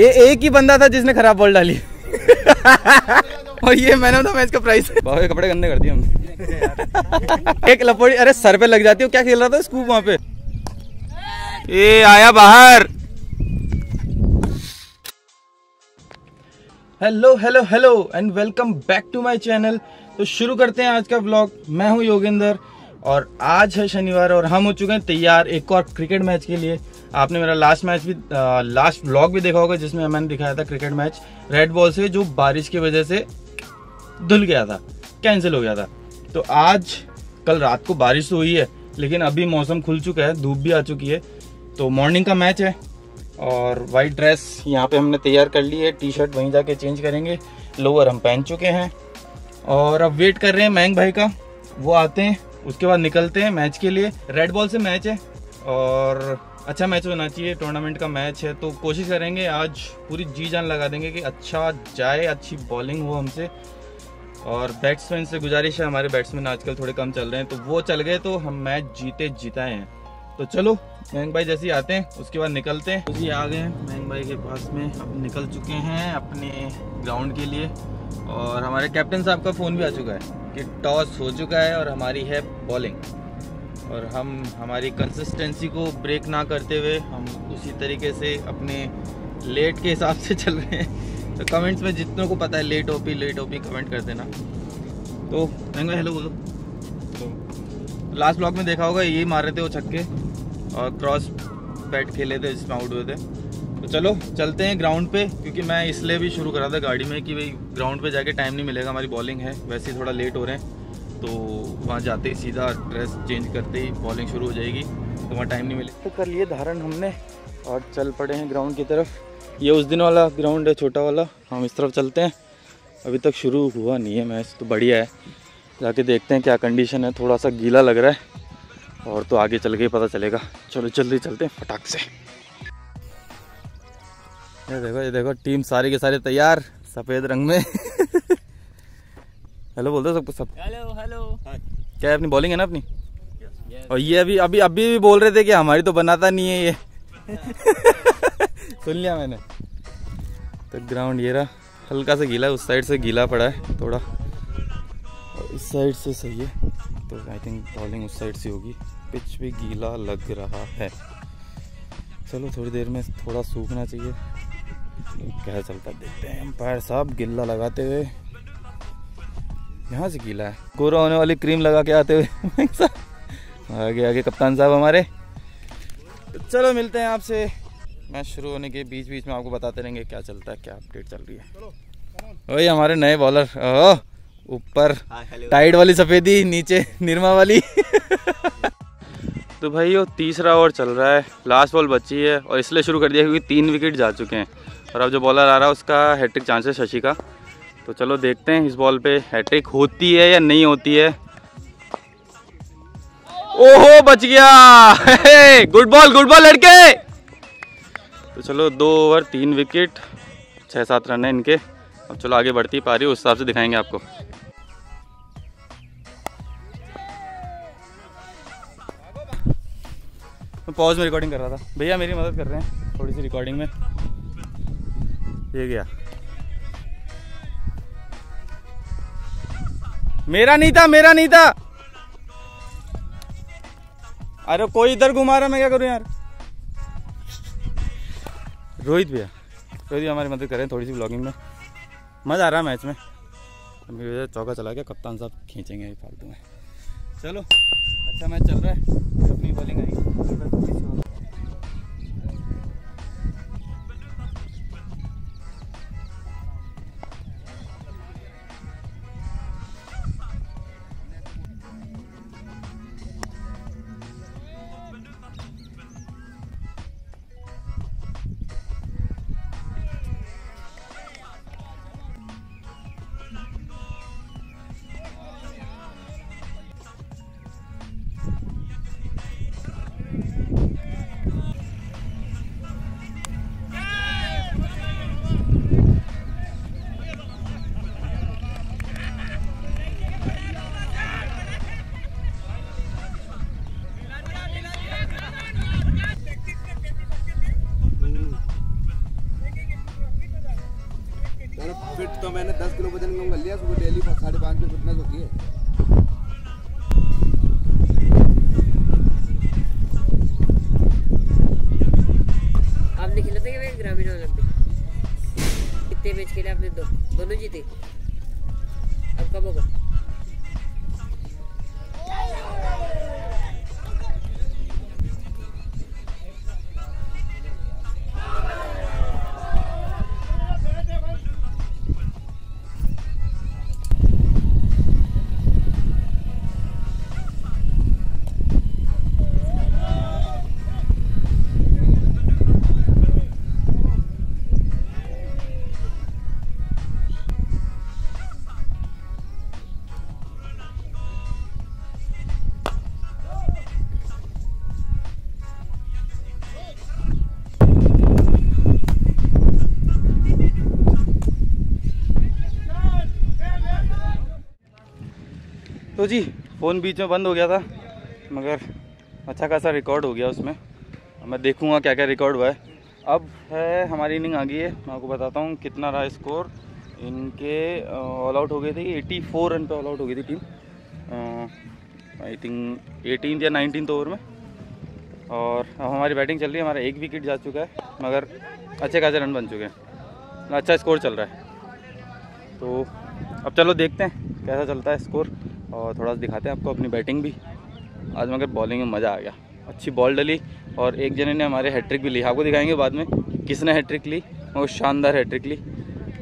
ये एक ही बंदा था जिसने खराब बॉल डाली। और ये मैन ऑफ़ द मैच का प्राइस बाबा कपड़े गंदे कर दिए हमने। एक लपोड़ी अरे सर पे लग जाती हो क्या खेल रहा था स्कूप वहाँ पे? ये आया बाहर। Hello hello hello and welcome back to my channel तो शुरू करते हैं आज का ब्लॉग मैं हूँ योगेंद्र और आज है शनिवार और हम हो चुके हैं तैयार एक और क्रिकेट मैच के लिए। आपने मेरा लास्ट मैच भी आ, लास्ट ब्लॉग भी देखा होगा जिसमें मैंने दिखाया था क्रिकेट मैच रेड बॉल से जो बारिश की वजह से धुल गया था कैंसिल हो गया था। तो आज कल रात को बारिश तो हुई है लेकिन अभी मौसम खुल चुका है धूप भी आ चुकी है। तो मॉर्निंग का मैच है और वाइट ड्रेस यहाँ पे हमने तैयार कर ली है टी शर्ट वहीं जाके चेंज करेंगे लोअर हम पहन चुके हैं। और अब वेट कर रहे हैं मैंग भाई का वो आते हैं। उसके बाद निकलते हैं मैच के लिए। रेड बॉल से मैच है और अच्छा मैच होना चाहिए। टूर्नामेंट का मैच है तो कोशिश करेंगे आज पूरी जी जान लगा देंगे कि अच्छा जाए, अच्छी बॉलिंग हो हमसे। और बैट्समैन से गुजारिश है, हमारे बैट्समैन आजकल थोड़े कम चल रहे हैं तो वो चल गए तो हम मैच जीते, जीताए हैं। तो चलो महंग भाई जैसे ही आते हैं उसके बाद निकलते हैं। जी आ गए हैं महंग भाई के पास में अब निकल चुके हैं अपने ग्राउंड के लिए। और हमारे कैप्टन साहब का फ़ोन भी आ चुका है कि टॉस हो चुका है और हमारी है बॉलिंग और हम हमारी कंसिस्टेंसी को ब्रेक ना करते हुए हम उसी तरीके से अपने लेट के हिसाब से चल रहे हैं। तो कमेंट्स में जितनों को पता है लेट ओपी लेट ओपी कमेंट कर देना। तो महंग भाई हेलो बोलो। तो लास्ट ब्लॉग में देखा होगा यही मार रहे थे वो छक्के। और क्रॉस बैट खेले थे, जिसमें आउट हुए थे। तो चलो, चलते हैं ग्राउंड पे, क्योंकि मैं इसलिए भी शुरू करा था गाड़ी में कि भाई ग्राउंड पे जाके टाइम नहीं मिलेगा, हमारी बॉलिंग है। वैसे ही थोड़ा लेट हो रहे हैं तो वहाँ जाते ही सीधा ड्रेस चेंज करते ही बॉलिंग शुरू हो जाएगी तो वहाँ टाइम नहीं मिलेगा तो कर लिए धारण हमने, और चल पड़े हैं ग्राउंड की तरफ़। ये उस दिन वाला ग्राउंड है, छोटा वाला। हम इस तरफ़ चलते हैं। अभी तक शुरू हुआ नहीं है मैच तो बढ़िया है। जाके देखते हैं क्या कंडीशन है। थोड़ा सा गीला लग रहा है। और तो आगे चल के ही पता चलेगा। चलो जल्दी चलते हैं फटाक से। ये देखो ये देखो टीम सारी के सारे तैयार सफ़ेद रंग में। हेलो बोल दो सबको सब। Hello hello. क्या अपनी बॉलिंग है ना अपनी? और ये अभी अभी अभी भी बोल रहे थे कि हमारी तो बनाता नहीं है ये। सुन लिया मैंने। तो ग्राउंड ये रहा। हल्का सा गीला उस साइड से गीला पड़ा है थोड़ा। और इस साइड से सही है। तो आई थिंक बॉलिंग उस साइड से होगी। पिच भी गीला लग रहा है। चलो थोड़ी देर में थोड़ा सूखना चाहिए। क्या चलता देखते हैं। एम्पायर साहब गिल्ला लगाते हुए। यहाँ से गीला है। कोरा होने वाली क्रीम लगा के आते हुए। आगे आगे कप्तान साहब हमारे। चलो मिलते हैं आपसे। मैच शुरू होने के बीच बीच में आपको बताते रहेंगे क्या चलता है क्या अपडेट चल रही है। वही हमारे नए बॉलर ओह! ऊपर। टाइड वाली सफ़ेदी नीचे निरमा वाली। तो भाई वो तीसरा ओवर चल रहा है। लास्ट बॉल बची है और इसलिए शुरू कर दिया क्योंकि तीन विकेट जा चुके हैं। और अब जो बॉलर आ रहा है उसका हैट्रिक चांस है शशि का। तो चलो देखते हैं इस बॉल पे हैट्रिक होती है या नहीं होती है। ओहो बच गया। गुड बॉल गुड बॉल लड़के। तो चलो दो ओवर तीन विकेट छः सात रन है इनके। अब चलो आगे बढ़ती पा रही उस हिसाब से दिखाएँगे आपको। पॉज में रिकॉर्डिंग कर रहा था। भैया, मेरी मदद कर रहे हैं थोड़ी सी रिकॉर्डिंग में। ये गया। मेरा नहीं था मेरा नहीं था अरे, कोई इधर घुमा रहा मैं क्या करूँ यार? रोहित भैया रोहित भैया हमारी मदद कर रहे हैं थोड़ी सी ब्लॉगिंग में। मज़ा आ रहा है मैच में। चौका चला गया, कप्तान साहब खींचेंगे फालतू में। चलो। अच्छा मैच चल रहा है। अपनी बॉलिंग आएगी दोनों जीते तो जी, फ़ोन बीच में बंद हो गया था, मगर अच्छा खासा रिकॉर्ड हो गया उसमें। मैं देखूँगा क्या क्या रिकॉर्ड हुआ है। अब है हमारी इनिंग आ गई है। मैं आपको बताता हूँ कितना रहा स्कोर इनके ऑल आउट हो गए थे। 84 रन पे ऑल आउट हो गई थी टीम आई थिंक एटीन या नाइनटीन ओवर में। और अब हमारी बैटिंग चल रही है। हमारा एक विकेट जा चुका है, मगर अच्छे खासे रन बन चुके हैं। अच्छा स्कोर चल रहा है। तो अब चलो देखते हैं, कैसा चलता है स्कोर और थोड़ा सा दिखाते हैं आपको अपनी बैटिंग भी। आज मगर बॉलिंग में मज़ा आ गया। अच्छी बॉल डली और एक जने ने हमारे हैट्रिक भी ली। आपको दिखाएँगे बाद में किसने हैट्रिक ली। वो शानदार हैट्रिक ली।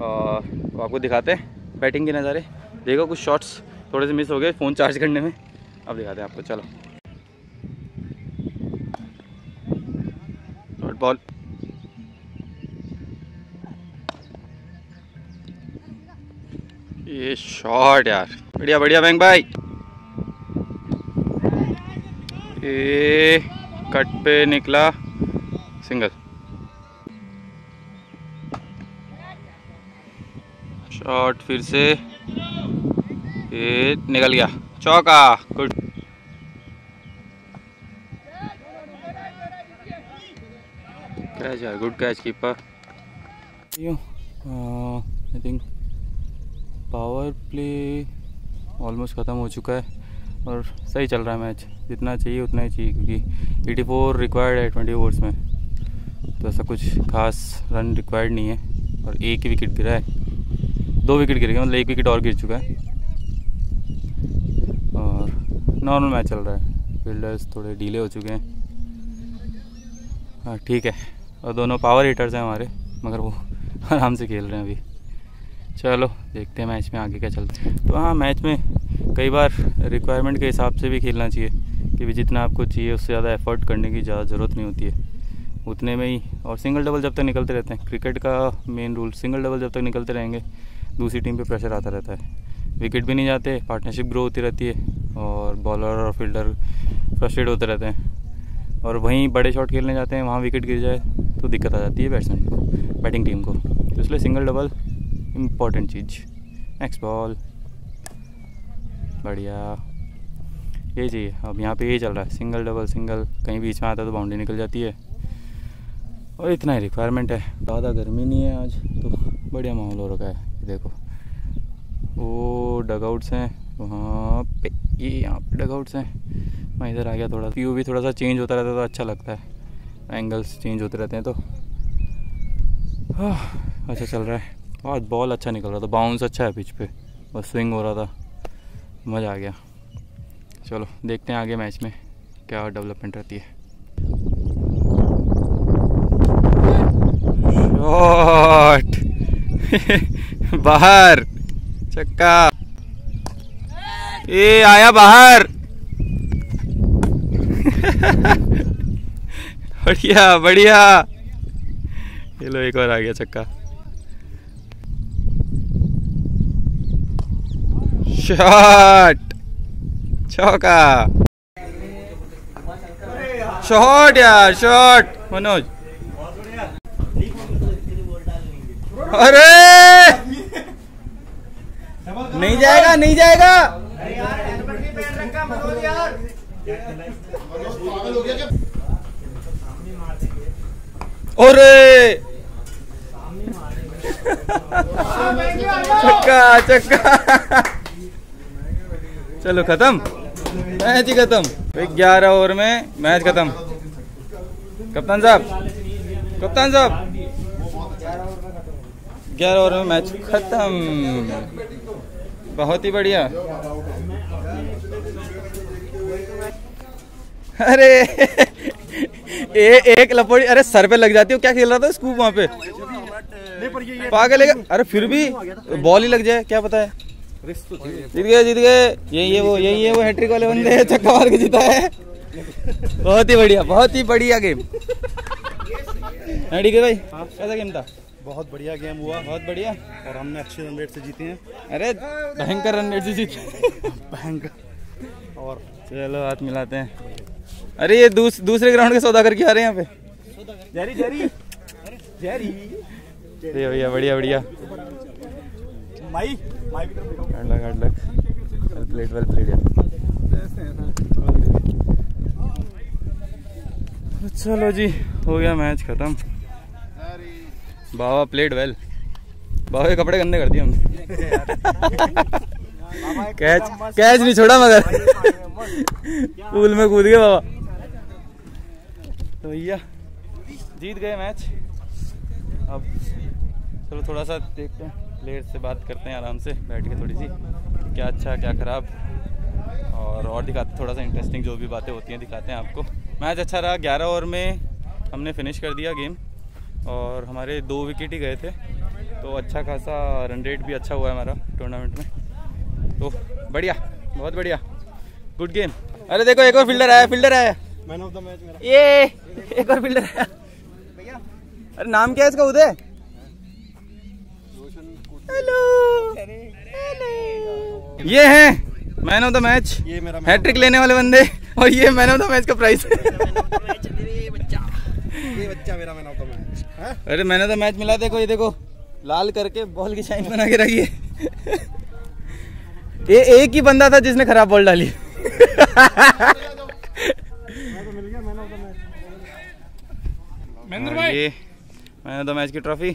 और आपको दिखाते हैं बैटिंग के नज़ारे। देखो कुछ शॉट्स थोड़े से मिस हो गए फ़ोन चार्ज करने में। अब दिखाते हैं आपको, चलो। डॉट बॉल शॉट यार। बढ़िया बढ़िया बैंक भाई। ये कट पे निकला। सिंगल शॉट फिर से। ये निकल गया। चौका। गुड कैच यार good catch keeper I think power play almost ख़त्म हो चुका है और सही चल रहा है मैच। जितना चाहिए उतना ही चाहिए, क्योंकि 84 रिक्वायर्ड है 20 ओवर्स में। तो ऐसा कुछ खास रन रिक्वायर्ड नहीं है और एक ही विकेट गिरा है। दो विकेट गिर गए मतलब एक विकेट और गिर चुका है। और नॉर्मल मैच चल रहा है। फील्डर्स थोड़े डीले हो चुके हैं। हाँ ठीक है। और दोनों पावर हिटर्स हैं हमारे, मगर वो आराम से खेल रहे हैं अभी। चलो, देखते हैं मैच में आगे क्या चलता है। तो हाँ मैच में कई बार रिक्वायरमेंट के हिसाब से भी खेलना चाहिए कि भी जितना आपको चाहिए, उससे ज़्यादा एफर्ट करने की ज़्यादा ज़रूरत नहीं होती है। उतने में ही, और सिंगल डबल जब तक निकलते रहते हैं क्रिकेट का मेन रूल सिंगल डबल जब तक निकलते रहेंगे, दूसरी टीम पे प्रेशर आता रहता है। विकेट भी नहीं जाते पार्टनरशिप ग्रो होती रहती है, और बॉलर और फील्डर फ्रस्ट्रेट होते रहते हैं। और वहीं बड़े शॉट खेलने जाते हैं, वहाँ विकेट गिर जाए तो दिक्कत आ जाती है बैट्समैन बैटिंग टीम को। तो इसलिए सिंगल डबल इंपॉर्टेंट चीज़। नेक्स्ट बॉल बढ़िया। ये चाहिए अब यहाँ पे ये चल रहा है। सिंगल डबल सिंगल कहीं बीच में आता तो बाउंड्री निकल जाती है। और इतना ही रिक्वायरमेंट है। ज़्यादा गर्मी नहीं है आज तो बढ़िया माहौल हो रखा है। देखो। वो डगआउट्स हैं। वहाँ पे ये यहाँ पे डगआउट्स हैं। मैं इधर आ गया थोड़ा। व्यू भी थोड़ा सा चेंज होता रहता है तो अच्छा लगता है। एंगल्स चेंज होते रहते हैं तो। अच्छा चल रहा है। आज बॉल अच्छा निकल रहा था बाउंस अच्छा है पिच पे। और स्विंग हो रहा था। मज़ा आ गया। चलो, देखते हैं आगे मैच में क्या डेवलपमेंट रहती है। शॉट बाहर! चक्का! ये आया बाहर! बढ़िया बढ़िया! ये लो, एक और आ गया चक्का। शॉट चौका शॉट यार शॉट मनोज अरे! नहीं जाएगा नहीं जाएगा। अरे! चक्का चक्का। चलो खत्म। मैच ही खत्म। ग्यारह ओवर में मैच खत्म। कप्तान साहब कप्तान साहब। ग्यारह ओवर में मैच खत्म। बहुत ही बढ़िया। अरे ए, एक लपड़ी अरे सर पे लग जाती हो क्या खेल रहा था स्कूप वहाँ पे? पागल है अरे फिर भी बॉल ही लग जाए क्या पता है? जीत गए जीत गए। यही है वो यही है वो हैट्रिक वाले बंदे चक्का मार के जीता है। बहुत ही बढ़िया बहुत ही बढ़िया गेम हाँ, ठीक है भाई। कैसा गेम था? बहुत बढ़िया गेम हुआ। बहुत बढ़िया। और हमने अच्छे रन रेट से जीते हैं। अरे भयंकर रन रेट से जीते भयंकर। और चलो हाथ मिलाते हैं। अरे ये दूस, दूसरे ग्राउंड के सौदा करके आ रहे हैं यहाँ पे? Jerry Jerry. जैरी। भैया बढ़िया बढ़िया। देखो hard luck hard luck well played well played चलो जी, हो गया मैच खत्म। बाबा प्लेड वेल बाबा के कपड़े गंदे कर दिए हमने। कैच कैच नहीं छोड़ा मगर। पूल में कूद गए बाबा। तो भैया, जीत गए मैच अब चलो थोड़ा सा देखते हैं। प्लेयर से बात करते हैं आराम से बैठ के थोड़ी सी। क्या अच्छा क्या खराब। और और दिखाते थोड़ा सा इंटरेस्टिंग जो भी बातें होती हैं दिखाते हैं आपको। मैच अच्छा रहा ग्यारह ओवर में हमने फिनिश कर दिया गेम और हमारे दो विकेट ही गए थे। तो अच्छा खासा रन रेट भी अच्छा हुआ है हमारा टूर्नामेंट में। तो बढ़िया बहुत बढ़िया। गुड गेम अरे देखो एक और फील्डर आया फील्डर आया। मैन ऑफ़ द मैच मेरा। ये एक और फील्डर आया। अरे नाम क्या है इसका उदय? हेलो ये है मैन ऑफ़ द मैच ये मेरा हैट्रिक लेने वाले बंदे और ये मैन ऑफ़ द मैच का प्राइस ये बच्चा मेरा मैन ऑफ़ द मैच है अरे मैन ऑफ़ द मैच मिला देखो ये देखो। लाल करके बॉल की शाइन बना के रखी है। ये एक ही बंदा था जिसने खराब बॉल डाली। मिल गया man of the match Mahendra भाई। ये मैन ऑफ़ द मैच की ट्रॉफी